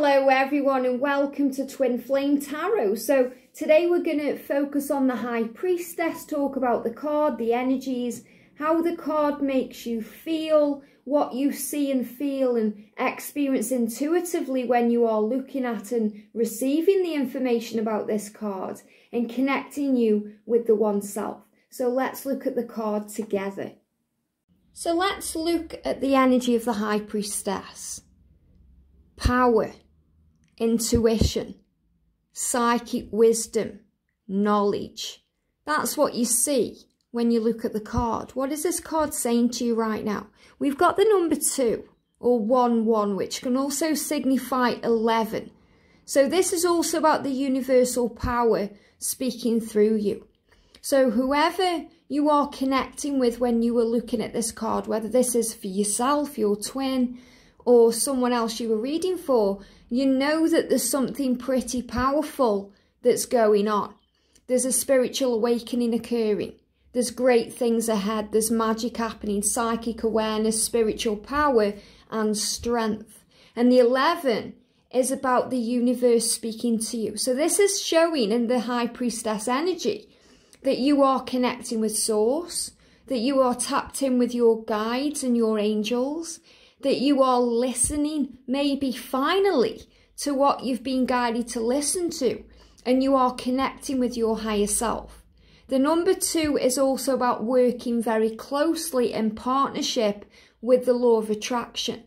Hello everyone and welcome to Twin Flame Tarot. So today we're going to focus on the High Priestess, talk about the card, the energies, how the card makes you feel, what you see and feel and experience intuitively when you are looking at and receiving the information about this card and connecting you with the one self. So let's look at the card together. So let's look at the energy of the High Priestess. Power, intuition, psychic wisdom, knowledge. That's what you see when you look at the card. What is this card saying to you right now? We've got the number 2 or 1, 1, which can also signify 11. So this is also about the universal power speaking through you. So whoever you are connecting with when you were looking at this card, whether this is for yourself, your twin, or someone else you were reading for, you know that there's something pretty powerful that's going on. There's a spiritual awakening occurring. There's great things ahead. There's magic happening, psychic awareness, spiritual power and strength. And the 11 is about the universe speaking to you. So this is showing in the High Priestess energy that you are connecting with Source, that you are tapped in with your guides and your angels, that you are listening, maybe finally, to what you've been guided to listen to, and you are connecting with your higher self. The number two is also about working very closely in partnership with the law of attraction.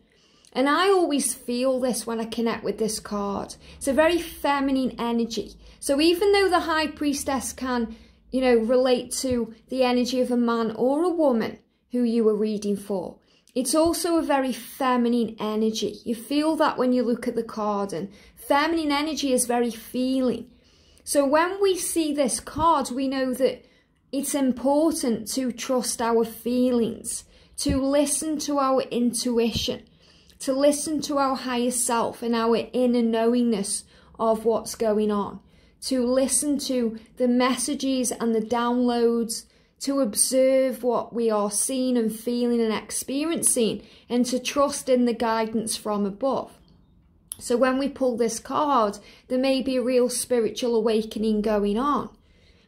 And I always feel this when I connect with this card. It's a very feminine energy. So even though the high priestess can you know, relate to the energy of a man or a woman who you are reading for. It's also a very feminine energy. You feel that when you look at the card and feminine energy is very feeling. So when we see this card, we know that it's important to trust our feelings, to listen to our intuition, to listen to our higher self and our inner knowingness of what's going on to listen to the messages and the downloads, to observe what we are seeing and feeling and experiencing, and to trust in the guidance from above. So when we pull this card, there may be a real spiritual awakening going on.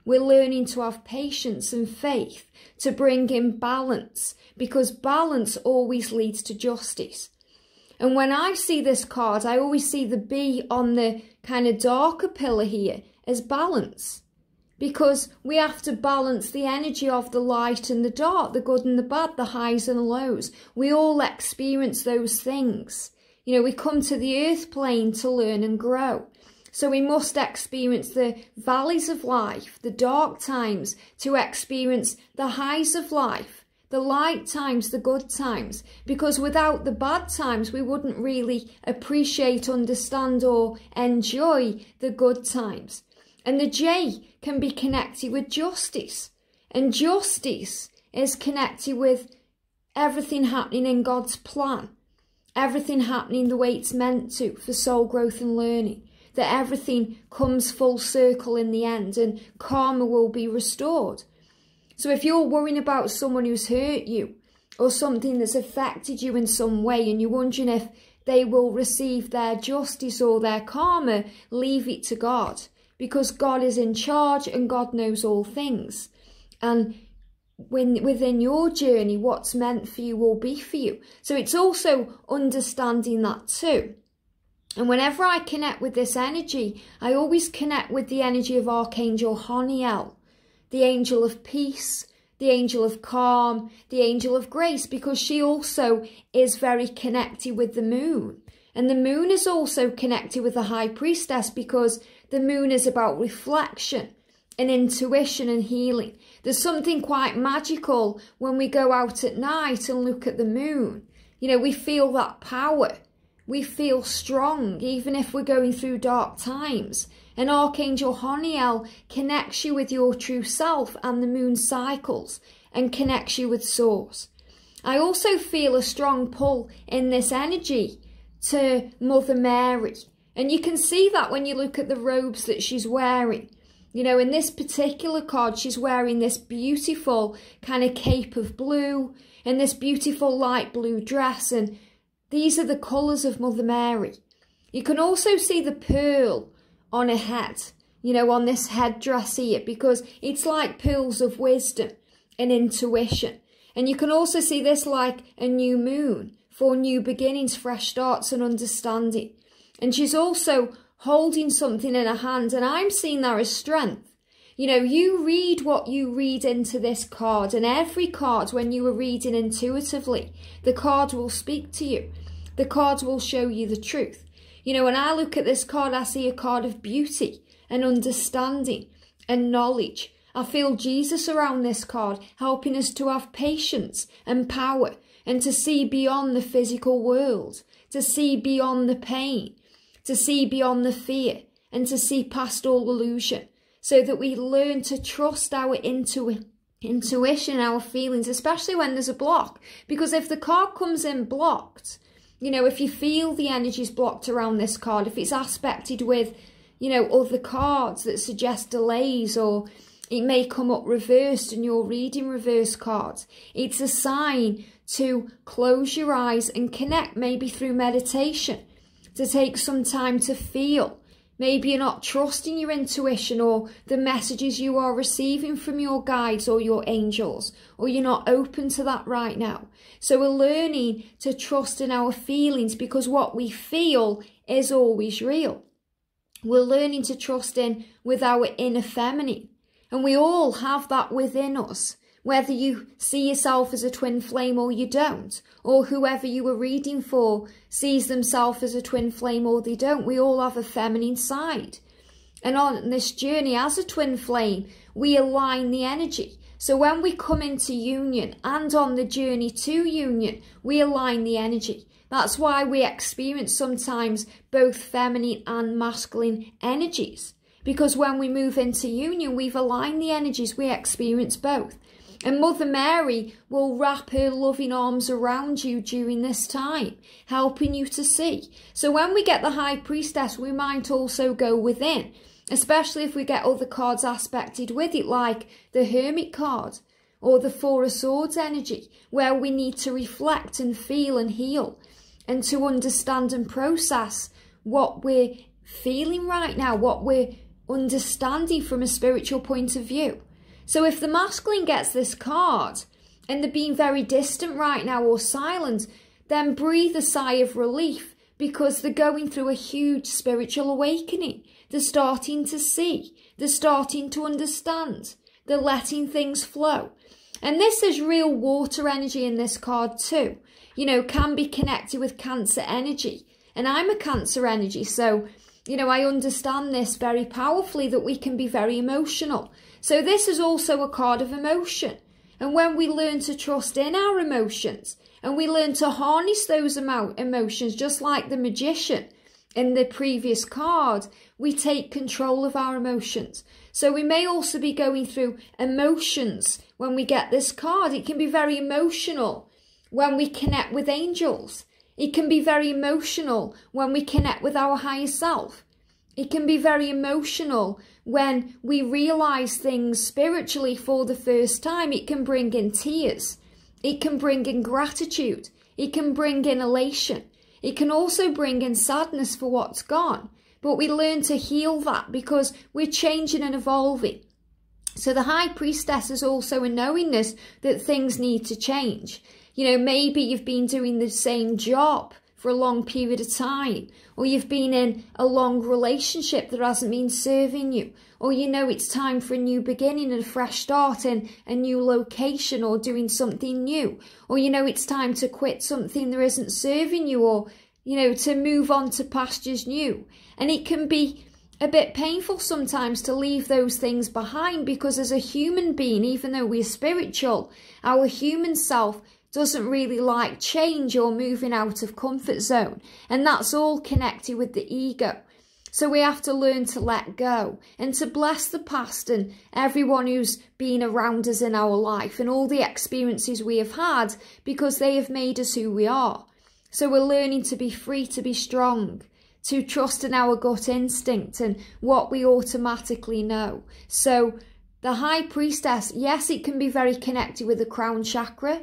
We're learning to have patience and faith, to bring in balance, because balance always leads to justice. And when I see this card, I always see the B on the kind of darker pillar here as balance. Because we have to balance the energy of the light and the dark, the good and the bad, the highs and the lows. We all experience those things. You know, we come to the earth plane to learn and grow. So we must experience the valleys of life, the dark times, to experience the highs of life the light times, the good times, because without the bad times, we wouldn't really appreciate, understand, or enjoy the good times. And the J can be connected with justice, and justice is connected with everything happening in God's plan, everything happening the way it's meant to for soul growth and learning, that everything comes full circle in the end and karma will be restored. So if you're worrying about someone who's hurt you or something that's affected you in some way and you're wondering if they will receive their justice or their karma, leave it to God because God is in charge and God knows all things. And when within your journey, what's meant for you will be for you. So it's also understanding that too. And whenever I connect with this energy, I always connect with the energy of Archangel Haniel the angel of peace, the angel of calm, the angel of grace, because she also is very connected with the moon. And the moon is also connected with the high priestess because the moon is about reflection and intuition and healing. There's something quite magical when we go out at night and look at the moon. You know, we feel that power. We feel strong, even if we're going through dark times. And Archangel Haniel connects you with your true self and the moon cycles and connects you with Source. I also feel a strong pull in this energy to Mother Mary. And you can see that when you look at the robes that she's wearing. You know, in this particular card, she's wearing this beautiful kind of cape of blue and this beautiful light blue dress. And these are the colours of Mother Mary. You can also see the pearl on a head, you know, on this headdress here, because it's like pearls of wisdom and intuition. And you can also see this like a new moon for new beginnings, fresh starts and understanding. And she's also holding something in her hand, and I'm seeing that as strength. You know, you read what you read into this card, and every card, when you are reading intuitively, the card will speak to you. The cards will show you the truth. You know, when I look at this card, I see a card of beauty and understanding and knowledge. I feel Jesus around this card, helping us to have patience and power and to see beyond the physical world, to see beyond the pain, to see beyond the fear, and to see past all illusion, so that we learn to trust our intu intuition, our feelings, especially when there's a block. Because if the card comes in blocked, you know, if you feel the energy's blocked around this card, if it's aspected with, you know, other cards that suggest delays or it may come up reversed and you're reading reverse cards, it's a sign to close your eyes and connect, maybe through meditation, to take some time to feel. Maybe you're not trusting your intuition or the messages you are receiving from your guides or your angels, or you're not open to that right now. So we're learning to trust in our feelings because what we feel is always real. We're learning to trust in with our inner feminine. And we all have that within us whether you see yourself as a twin flame or you don't, or whoever you were reading for sees themselves as a twin flame or they don't. We all have a feminine side. And on this journey as a twin flame, we align the energy. So when we come into union and on the journey to union, we align the energy. That's why we experience sometimes both feminine and masculine energies. Because when we move into union, we've aligned the energies, we experience both. And Mother Mary will wrap her loving arms around you during this time, helping you to see. So when we get the High Priestess, we might also go within, especially if we get other cards aspected with it, like the Hermit card or the Four of Swords energy, where we need to reflect and feel and heal and to understand and process what we're feeling right now, what we're understanding from a spiritual point of view. So if the masculine gets this card and they're being very distant right now or silent, then breathe a sigh of relief because they're going through a huge spiritual awakening. They're starting to see. They're starting to understand. They're letting things flow. And this is real water energy in this card too. You know, can be connected with cancer energy. And I'm a cancer energy, so, you know, I understand this very powerfully that we can be very emotional. So this is also a card of emotion. And when we learn to trust in our emotions and we learn to harness those emotions, just like the magician in the previous card, we take control of our emotions. So we may also be going through emotions when we get this card. It can be very emotional when we connect with angels. It can be very emotional when we connect with our higher self. It can be very emotional when we realize things spiritually for the first time. It can bring in tears. It can bring in gratitude. It can bring in elation. It can also bring in sadness for what's gone. But we learn to heal that because we're changing and evolving. So the high priestess is also a knowingness that things need to change. You know, maybe you've been doing the same job for a long period of time, or you've been in a long relationship that hasn't been serving you, or you know it's time for a new beginning and a fresh start in a new location or doing something new, or you know it's time to quit something that isn't serving you, or you know to move on to pastures new. And it can be a bit painful sometimes to leave those things behind because as a human being, even though we're spiritual, our human self doesn't really like change or moving out of comfort zone. And that's all connected with the ego. So we have to learn to let go and to bless the past and everyone who's been around us in our life and all the experiences we have had because they have made us who we are. So we're learning to be free, to be strong, to trust in our gut instinct and what we automatically know. So the high priestess, yes, it can be very connected with the crown chakra,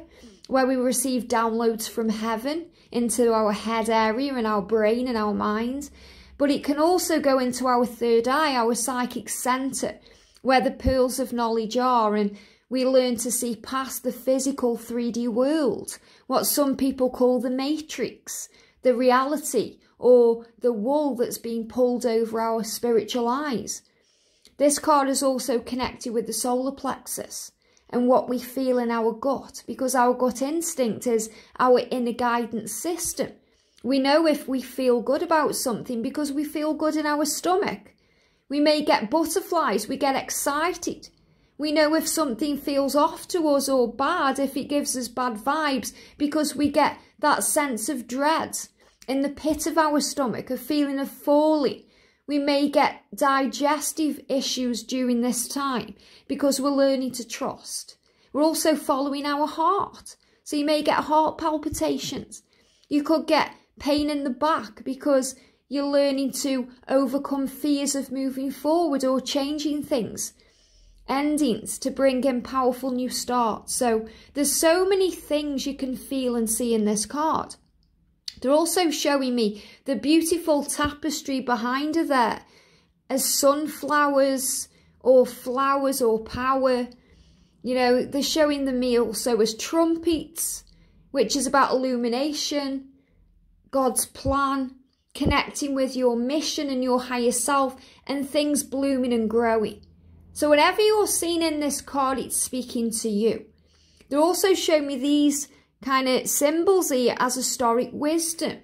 where we receive downloads from heaven. into our head area and our brain and our mind. But it can also go into our third eye, our psychic centre, where the pearls of knowledge are, and we learn to see past the physical 3D world, what some people call the matrix, the reality, or the wool that's being pulled over our spiritual eyes. This card is also connected with the solar plexus and what we feel in our gut because our gut instinct is our inner guidance system. We know if we feel good about something because we feel good in our stomach. We may get butterflies, we get excited. We know if something feels off to us or bad, if it gives us bad vibes, because we get that sense of dread in the pit of our stomach, a feeling of falling. We may get digestive issues during this time because we're learning to trust. We're also following our heart. So you may get heart palpitations. You could get pain in the back because you're learning to overcome fears of moving forward or changing things. Endings to bring in powerful new starts. So there's so many things you can feel and see in this card. They're also showing me the beautiful tapestry behind her there as sunflowers or flowers or power. You know, they're showing the me also as trumpets, which is about illumination, God's plan, connecting with your mission and your higher self, and things blooming and growing. So whatever you're seeing in this card, it's speaking to you. They're also showing me these kind of symbols here as historic wisdom.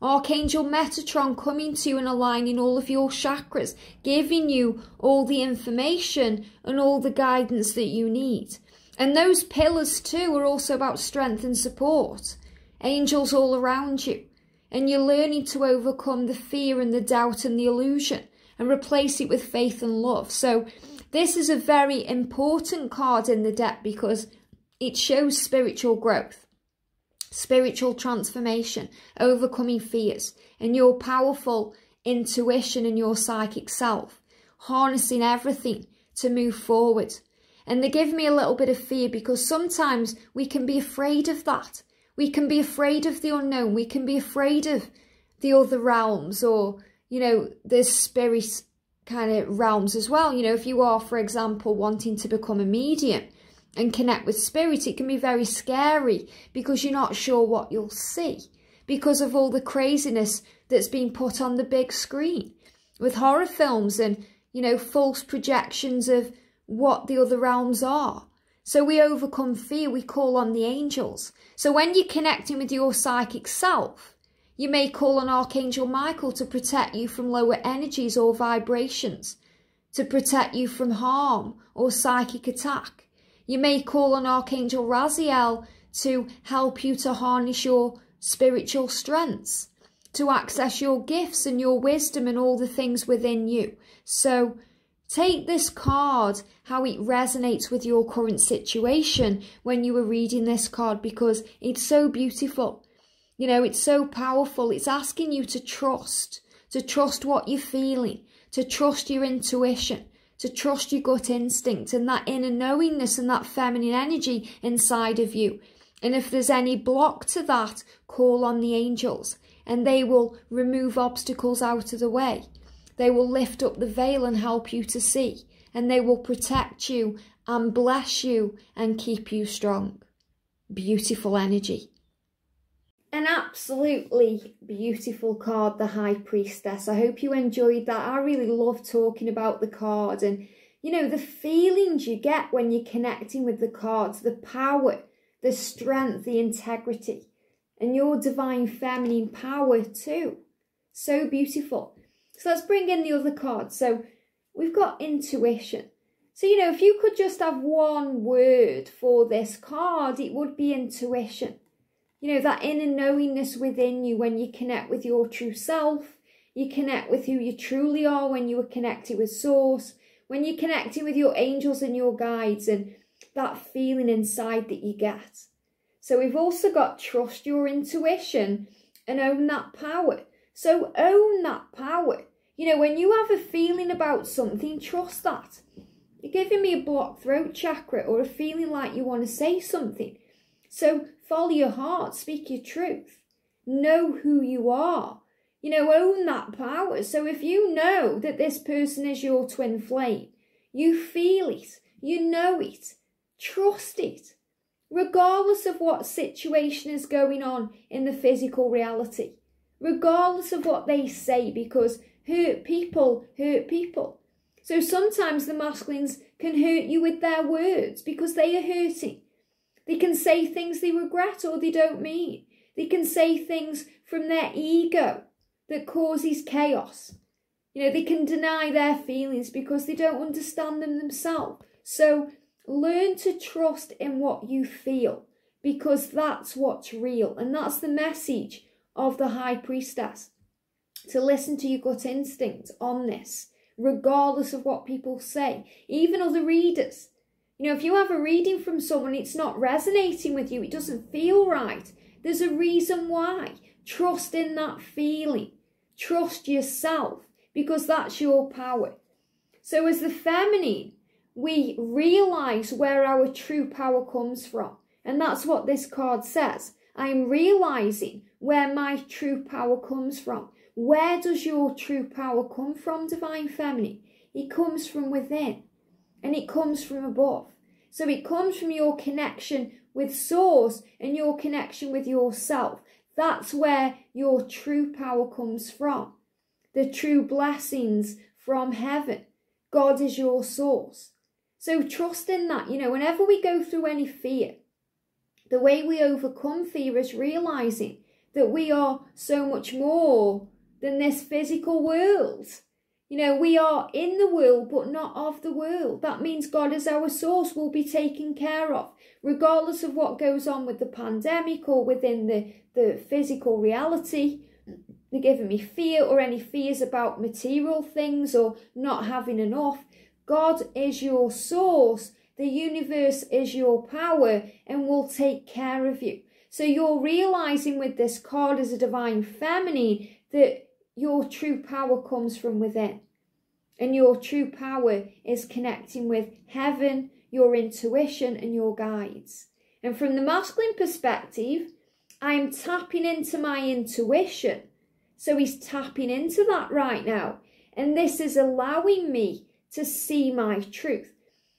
Archangel Metatron coming to you and aligning all of your chakras, giving you all the information and all the guidance that you need. And those pillars too are also about strength and support. Angels all around you. And you're learning to overcome the fear and the doubt and the illusion and replace it with faith and love. So this is a very important card in the deck because it shows spiritual growth spiritual transformation, overcoming fears, and your powerful intuition and your psychic self, harnessing everything to move forward. And they give me a little bit of fear because sometimes we can be afraid of that. We can be afraid of the unknown. We can be afraid of the other realms or, you know, the spirit kind of realms as well. You know, if you are, for example, wanting to become a medium, and connect with spirit, it can be very scary because you're not sure what you'll see because of all the craziness that's been put on the big screen with horror films and, you know, false projections of what the other realms are. So we overcome fear, we call on the angels. So when you're connecting with your psychic self, you may call on Archangel Michael to protect you from lower energies or vibrations, to protect you from harm or psychic attack. You may call on Archangel Raziel to help you to harness your spiritual strengths, to access your gifts and your wisdom and all the things within you. So take this card, how it resonates with your current situation when you were reading this card because it's so beautiful. You know, it's so powerful. It's asking you to trust, to trust what you're feeling, to trust your intuition, to trust your gut instinct and that inner knowingness and that feminine energy inside of you. And if there's any block to that, call on the angels and they will remove obstacles out of the way. They will lift up the veil and help you to see and they will protect you and bless you and keep you strong. Beautiful energy. An absolutely beautiful card, the High Priestess. I hope you enjoyed that. I really love talking about the card and, you know, the feelings you get when you're connecting with the cards, the power, the strength, the integrity, and your divine feminine power too. So beautiful. So let's bring in the other card. So we've got intuition. So, you know, if you could just have one word for this card, it would be intuition. You know, that inner knowingness within you when you connect with your true self, you connect with who you truly are when you are connected with Source, when you're connecting with your angels and your guides, and that feeling inside that you get. So we've also got trust your intuition and own that power. So own that power. You know, when you have a feeling about something, trust that. You're giving me a blocked throat chakra or a feeling like you want to say something. So follow your heart, speak your truth. know who you are. You know, own that power. So if you know that this person is your twin flame, you feel it, you know it, trust it, regardless of what situation is going on in the physical reality, regardless of what they say, because hurt people hurt people. So sometimes the masculines can hurt you with their words because they are hurting. They can say things they regret or they don't mean. They can say things from their ego that causes chaos. You know, they can deny their feelings because they don't understand them themselves. So learn to trust in what you feel because that's what's real. And that's the message of the high priestess to listen to your gut instinct on this, regardless of what people say, even other readers. You know, if you have a reading from someone, it's not resonating with you, it doesn't feel right. There's a reason why. Trust in that feeling. Trust yourself because that's your power. So, as the feminine, we realize where our true power comes from. And that's what this card says. I'm realizing where my true power comes from. Where does your true power come from, Divine Feminine? It comes from within and it comes from above. So it comes from your connection with Source and your connection with yourself. That's where your true power comes from. The true blessings from heaven. God is your source. So trust in that. You know, whenever we go through any fear, the way we overcome fear is realizing that we are so much more than this physical world. You know, we are in the world, but not of the world. That means God as our source will be taken care of, regardless of what goes on with the pandemic or within the, the physical reality. They're giving me fear or any fears about material things or not having enough. God is your source. The universe is your power and will take care of you. So you're realizing with this card as a divine feminine that your true power comes from within. And your true power is connecting with heaven, your intuition, and your guides. And from the masculine perspective, I'm tapping into my intuition. So he's tapping into that right now. And this is allowing me to see my truth.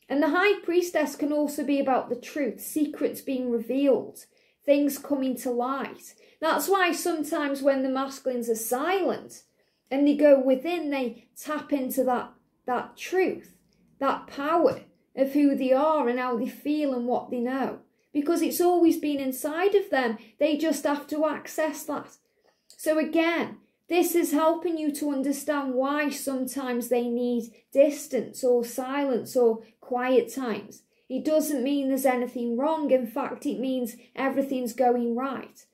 And the high priestess can also be about the truth, secrets being revealed, things coming to light. That's why sometimes when the masculines are silent and they go within, they tap into that, that truth, that power of who they are and how they feel and what they know. Because it's always been inside of them. They just have to access that. So again, this is helping you to understand why sometimes they need distance or silence or quiet times. It doesn't mean there's anything wrong. In fact, it means everything's going right.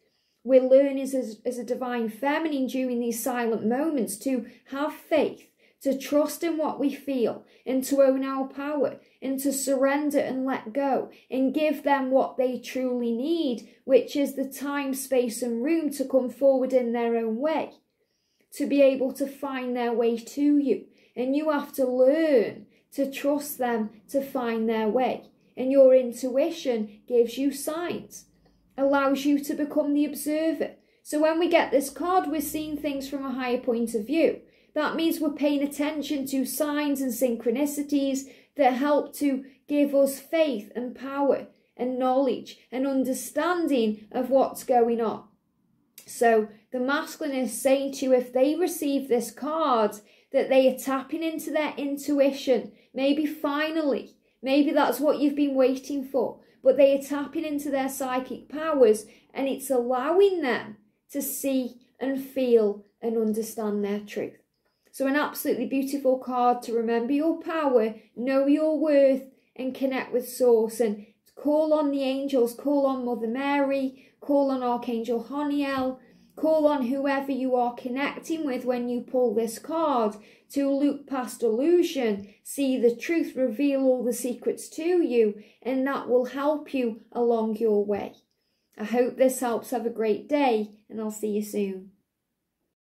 We're learning as, as a divine feminine during these silent moments to have faith, to trust in what we feel, and to own our power, and to surrender and let go, and give them what they truly need, which is the time, space, and room to come forward in their own way, to be able to find their way to you. And you have to learn to trust them to find their way. And your intuition gives you signs allows you to become the observer. So when we get this card, we're seeing things from a higher point of view. That means we're paying attention to signs and synchronicities that help to give us faith and power and knowledge and understanding of what's going on. So the masculine is saying to you if they receive this card that they are tapping into their intuition, maybe finally, maybe that's what you've been waiting for but they are tapping into their psychic powers and it's allowing them to see and feel and understand their truth. So, an absolutely beautiful card to remember your power, know your worth, and connect with Source. And call on the angels, call on Mother Mary, call on Archangel Haniel, Call on whoever you are connecting with when you pull this card to look past illusion, see the truth, reveal all the secrets to you, and that will help you along your way. I hope this helps. Have a great day, and I'll see you soon.